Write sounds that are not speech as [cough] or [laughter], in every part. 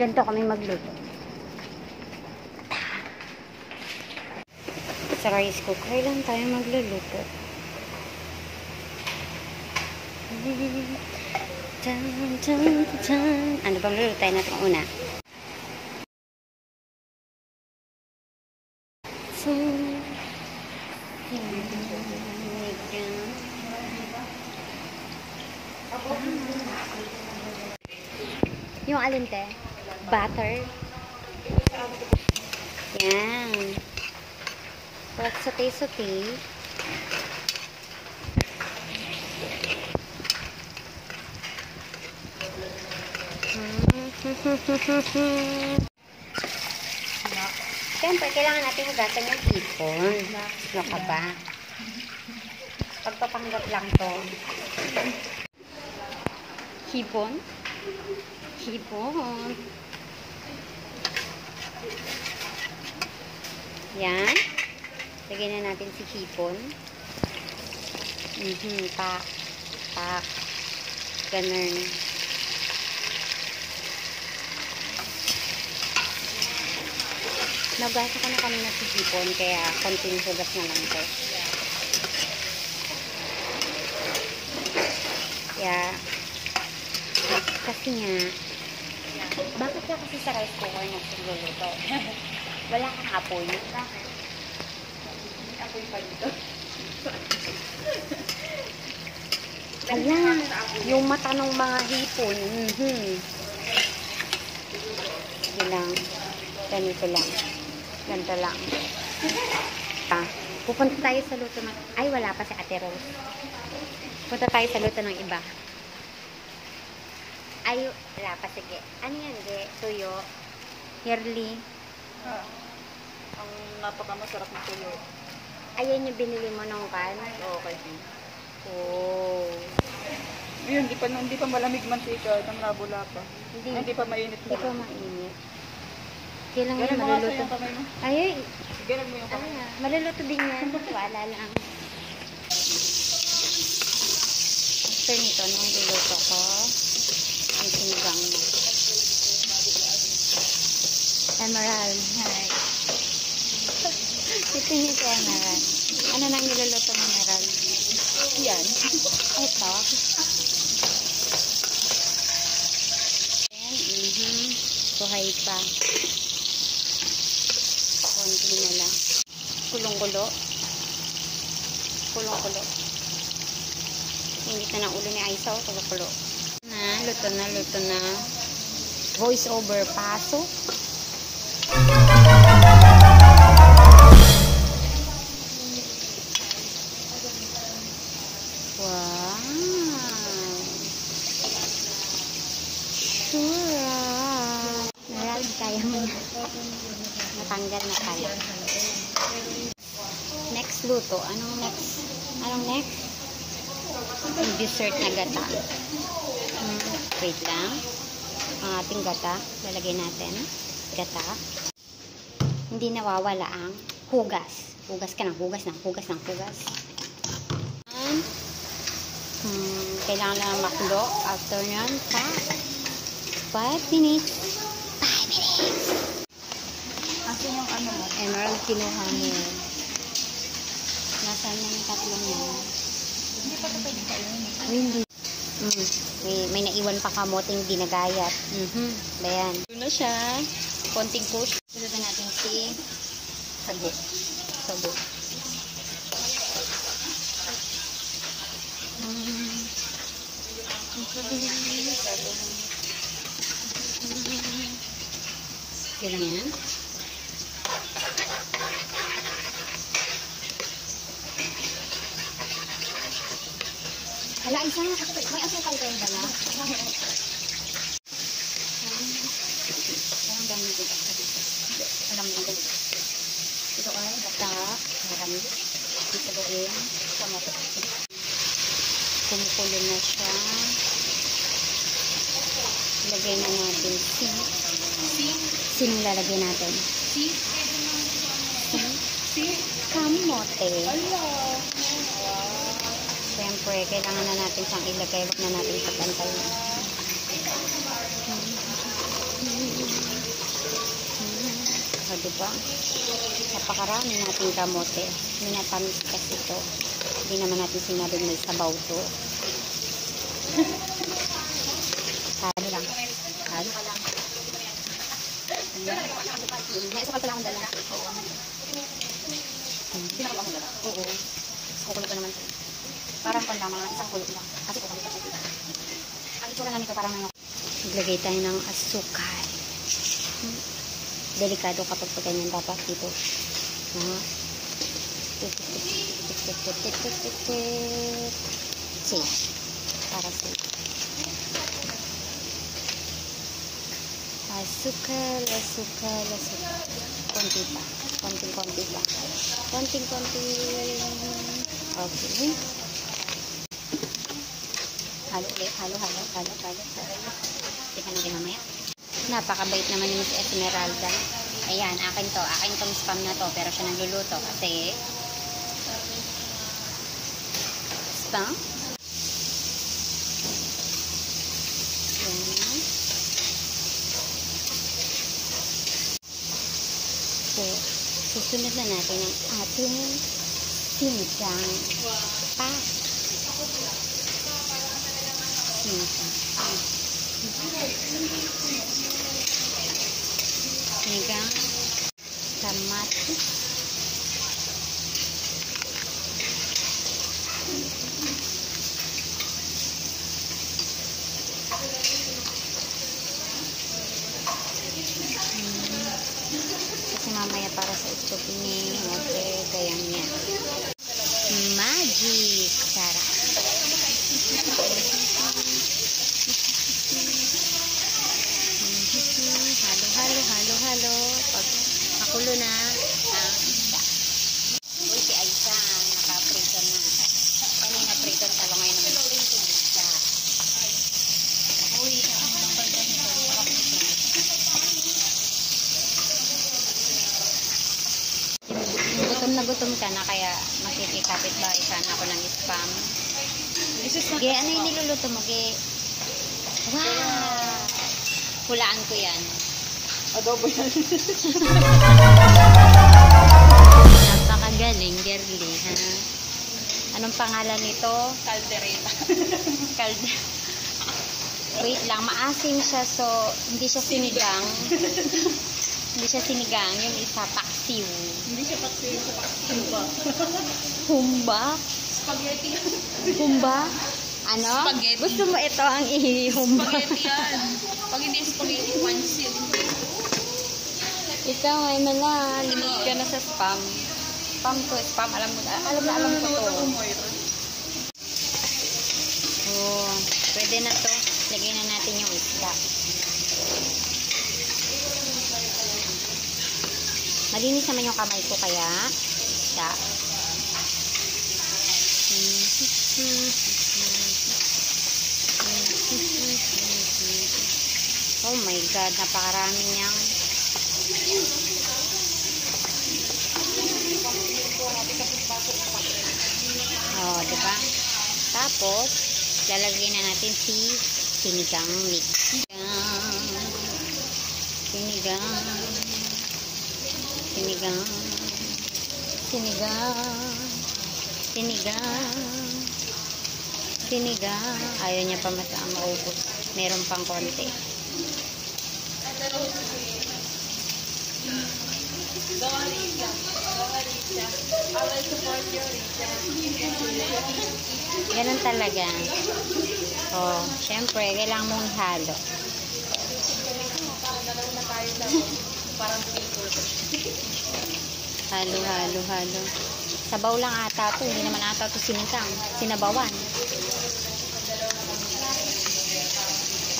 Ganito kami magluto. Sa rice cooker lang tayo magluluto. Dun, dun, dun. Ano bang lulutuin natin una? So, yung alin te? Butter. Yan. Tapos sote-sote. Siyempre, kailangan natin hugatan yung hipon. Ano ka ba? Pagpapanggap lang to. Hipon? Hipon. Yan. Lagyan na natin si hipon. Mhm, pak. Pak. Ganun. Nagasa ko na kami na si hipon, kaya konting hugas na lang to. Kaya, kasi nga, bakit ka kasi sa rice cooker na sinululuto? [laughs] Wala kang apoy. Bakit? Apoy pa dito. Wala. Yung mata ng mga hipon. Mhm. Sige lang. Ganito lang. Ganito lang. Ah, pupunta tayo sa luto ng... Ay, wala pa si Ate Rose. Punta tayo sa luto ng iba. Ay, wala pa. Sige. Ano yan, Ge? Tuyo. Yearly. Ah, ang napakamasarap na tuyo. Ayan yung binili mo nung kan. Okay. Oh. Ayun, hindi pa, hindi pa malamig mantika. Nang nabula pa. Hindi. Ay, Hindi pa mainit Hindi pa mainit. Mo nga maluluto. Ay, ay. Ganun mo yung Ano kamay. nga, maluluto din yan. Wala lang. After nito, nung luluto ko, yung sinigang mo. Emerald. Hi. [laughs] Ito yung si Emerald. Ano nang niluluto mo, Emerald? Yan. Ito. Ayan, mhm. Buhay pa. Konti na lang. Kulong-kulo. Kulong-kulo. Ingit na ng ulo ni Aisaw. Kulo-kulo. Luto na, luto na. Voice over paso. Wow. Sure. Marami kaya mo na. Natanggal na kaya. Next luto. Anong next? Anong next? Yung dessert na gata. Hmm, wait lang. Ang ating gata. Lalagay natin. Gata. Hindi nawawala ang hugas. Hugas ka ng hugas ng hugas ng hugas. And, Hmm, kailangan lang makulo. After nyan, pa 5 minutes. 5 minutes. Asan yung ano mo? Emerald, kinuha mo. Nasaan na yung tatlong yan? Hindi pa ito pwede kainin. Hindi. Mm, may, may naiwan pa kamoting ginagayat. Mhm. Bayan. Ito na siya. Konting push. Na natin si sago. Sago. Mm. Yan lang yan. Hala, isa nga. May asukal kayo ba na? Parang dami dito. Alam mo na Ito ay bata. Marami. Dito gawin. Sama ito. Kumukulo na siya. Lagay na natin si. Sinong lalagay natin? Si? Si. Kamote. Siyempre, kailangan na natin siyang ilagay. Huwag na natin pagantay. Ba? Napakarami nating kamote. Minatamis kasi ito. Hindi naman natin sinabing may sabaw to. [laughs] Halo lang. Halo. May isa pa pala dala. Oo. Hindi na dala. Oo. Kukulit ko naman. Parang pan lang, mga isang kulot lang. Kasi kukulit ako. Ang itsura na nito parang ano. Naglagay tayo ng asukal. Delikado kapag pa ganyan dapat dito. Ha? Safe. Para safe. Asukal, asukal, asukal. Konti pa. Konting-konti pa. Konting-konti. Okay. Halo. Halo, halo, halo, halo, halo. Tika natin mamaya. Napakabait naman ni Miss Esmeralda. Ayan, akin to. Akin tong spam na to. Pero siya nagluluto kasi spam. So, susunod na natin ang ating sinigang pa. Sinigang pa. Kamatis. Kasi mamaya para sa itlog ni Okay, kaya niya. Magic! Sarap. Makulo na, ang isda. Uy, si Aisa, naka-prito na. Kanina prito sa ngayon naman isda. Uy, ang ganda nito. Gutom na gutom ka na kaya makikikapit ba sana ako ng spam. Ge, ano yung niluluto mo, Ge? Wow! Hulaan ko yan. Adobo yan. Napakagaling, girly, ha? Anong pangalan nito? Caldereta. Cald... Wait lang, maasim siya, so hindi siya sinigang. hindi siya sinigang, yung isa paksiw. Hindi siya paksiw sa paksiw ba? Humba? Spaghetti. Humba? Ano? Spaghetti. Gusto mo ito ang ihihumba? Spaghetti yan. Pag hindi spaghetti, pancit. Ikaw ay mala, limit ka na sa spam. Spam to, spam, alam mo, alam na alam ko to. Oh, pwede na to. Lagyan na natin yung isda. Malinis naman yung kamay ko kaya isda. Oh my God, napakarami niyang Oh, di ba? Tapos, lalagyan na natin si sinigang mix. Sinigang. Sinigang. Sinigang. Sinigang. Sinigang. Ayaw niya pa mas maubos. Meron pang konti. Ganun talaga. Oh, syempre, kailangan mong halo. Halo, halo, halo. Sabaw lang ata to. Hindi naman ata to sinigang. Sinabawan.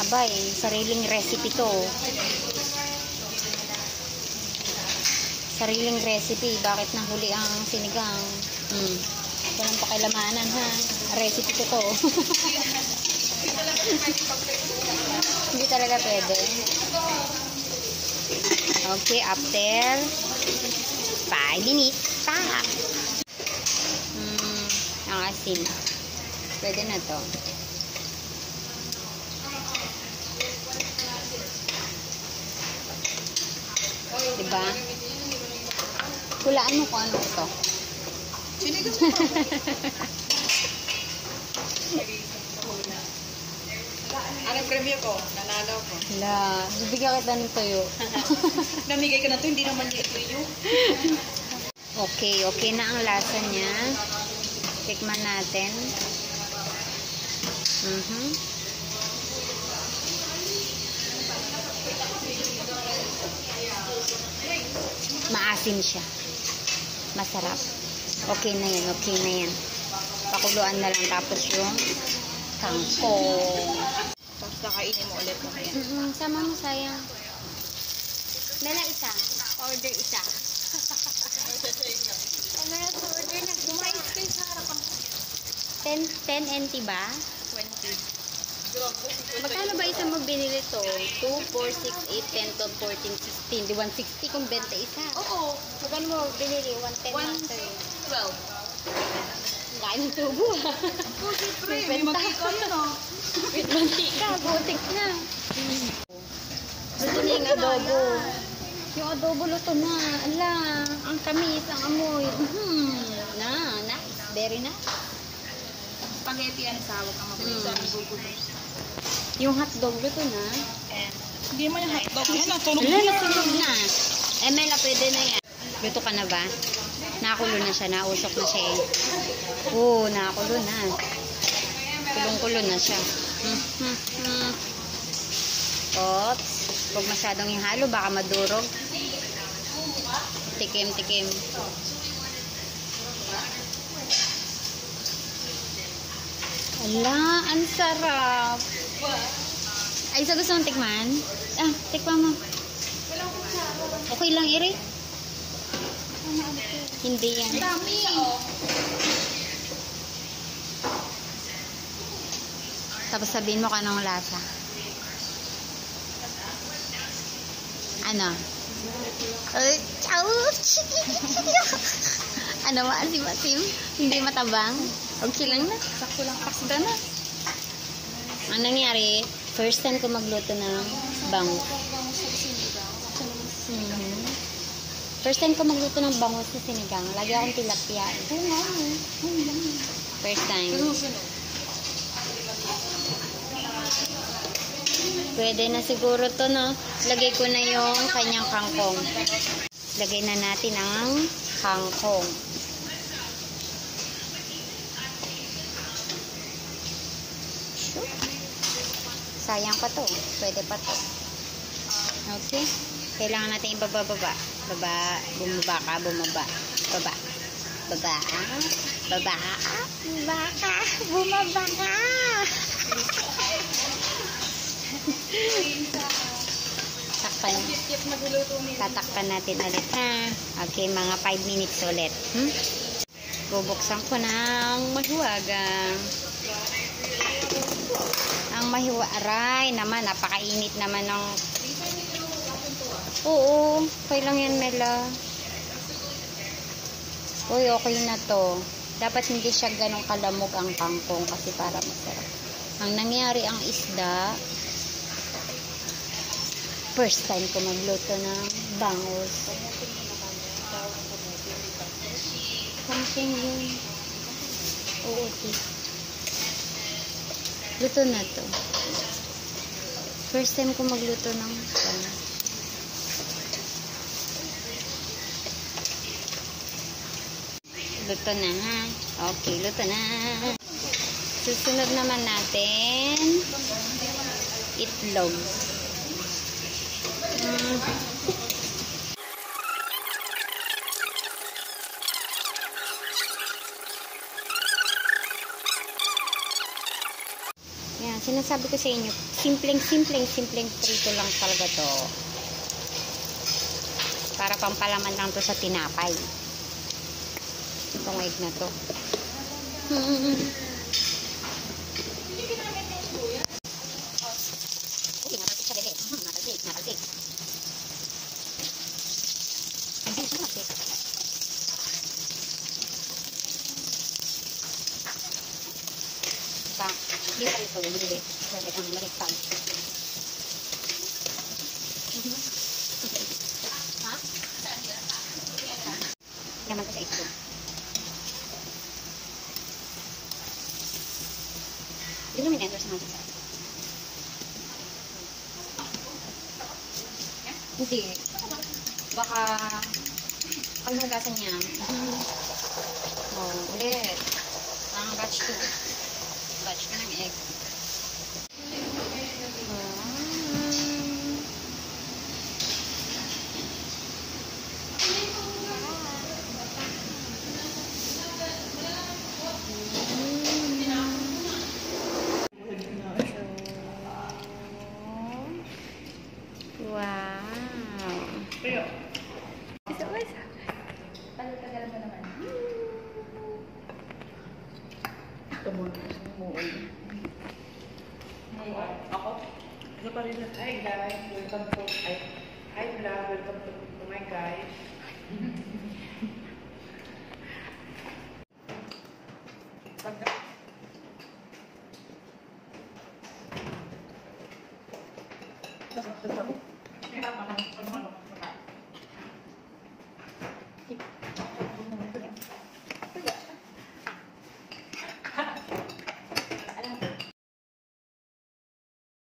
Abay, sariling recipe to. Sariling recipe. Bakit nahuli ang sinigang? Hmm. Walang pakilamanan ha. Recipe ko to. [laughs] Hindi talaga pwede. Okay, after 5 minutes. Pa! Hmm, ang asin. Pwede na to. Diba? Hulaan mo kung ano ito. Sinigang mo. [laughs] Anong premyo ko? Nanalo ko. Hala, bibigyan kita ng tuyo. [laughs] Namigay ka na to, hindi naman niya yun. Okay, okay na ang lasa niya. Tikman natin. Mhm. Maasim siya. Masarap. Okay na yan, okay na yan. Pakuluan na lang tapos yung kangkong. Tapos kakainin mo ulit mamaya. Mm-mm, sama mo sayang. Mela isa. Order isa. [laughs] Mela order na. Kumain kayo sa harapan. 10, 10 NT ba? 20. Magkano ba isa mo binili to? 2, 4, 6, 8, 10, 12, 14, 16. Di 160 kung 20 isa. Oo. Magkano mo binili? 110 One- lang sa'yo. 12. Kain ng tubo ah. Oh, siyempre. May May magkika yun, oh. Wait, mantika. Butik na. Luto na yung adobo. Yung adobo luto na. Ala, ang tamis, ang amoy. Mhm. Na, nice. Very nice. Spaghetti yan sa hawak ang mabilis. Mm. Yung hotdog luto na. Hindi naman yung hotdog. Yan, natunog na. nasunog na. Eh, Mela, pwede na yan. Luto ka na ba? Nakulo na siya, nausok na siya eh. Oo, nakulo na. Kulong-kulo na siya. Hmm, hmm, hmm. Oops. Huwag masyadong ihalo, baka madurog. Tikim, tikim. Ala, ang sarap. Ay, sa gusto mong tikman? Ah, tikman mo. Okay lang, Iri? Hindi yan. Dami. Tapos sabihin mo kung anong lasa. Ano? [laughs] Ano ba, asim-asim? Hindi matabang? Okay lang na. Sakto lang. Pasda na. Ang nangyari, first time ko magluto ng bango. Mhm. First time ko magluto ng bango sa sinigang. Lagi akong tilapia. First time. Pwede na siguro to, no? Lagay ko na yung kanyang kangkong. Lagay na natin ang kangkong. Sayang pa to. Pwede pa to. Okay. Kailangan natin ibababa. Baba. Bumaba ka. Bumaba. Baba. Baba. Baba. Baba ka. Bumaba ka. Takpan. Kit magluluto mo. Tatakpan natin ulit ha. Okay, mga 5 minutes ulit. Hmm? Bubuksan ko ng mahiwagang. Ang mahiwa, aray naman, napakainit naman ng... Oo, okay lang yan, Mela. Uy, okay na to. Dapat hindi siya ganong kalamog ang kangkong kasi para masarap. Ang nangyari ang isda, first time ko magluto ng bangus. Something yun. Oo, okay. Luto na to. First time ko magluto ng bangus. Luto na ha. Okay, luto na. Susunod naman natin itlog. Mm. Sinasabi ko sa inyo, simpleng, simpleng, simpleng prito lang talaga to. Para pampalaman lang to sa tinapay. Itong egg na to. Hmm. Naman ko sa itlog. Dito namin endorse naman sa itlog. Hindi. Baka pag nagasan niya, Ako? Ano pa rin? Hi guys, welcome to hi, hi vlog, welcome to, to my guys.